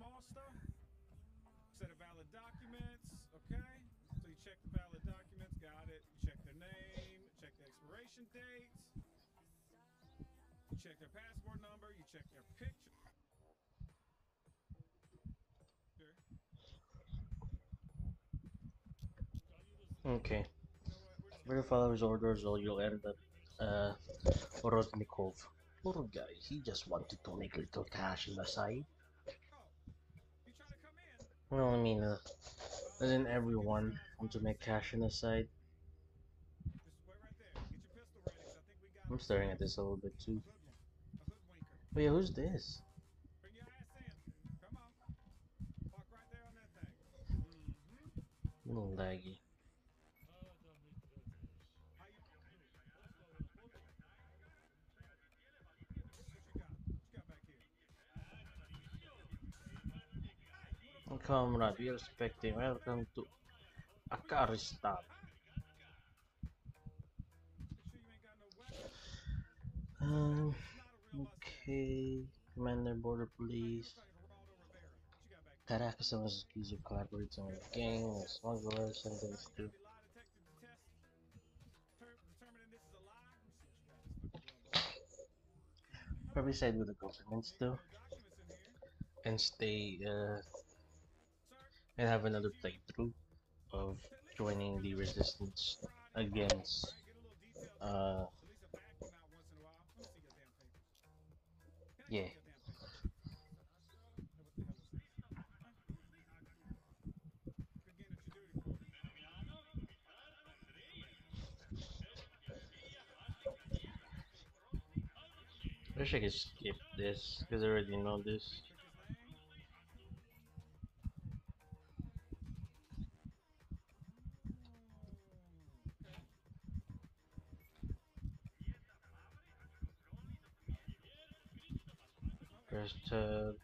small stuff. Set of valid documents, okay? So you check the valid documents, got it. You check their name, check the expiration dates. You check their passport number, you check their picture. Sure. Okay. We're just orders or you'll end up uh Rodnikov. Poor guy, he just wanted to make a little cash on the side. Well, I mean, uh, doesn't everyone want to make cash on the side? Wait I'm staring at this a little bit too. a. But yeah, who's this? Bring your ass Comrade, we are expecting. Welcome to Acaristan. Um, okay. Commander, Border Police. Caracas was accused of collaborating with a gang and smugglers sentenced to there? Lie detector test. Ter- determining this is a lie. Let me see what you got. This fucking rumble. probably side with the government still and stay uh and have another playthrough of joining the resistance against uh yeah. Wish I could skip this because I already know this Tab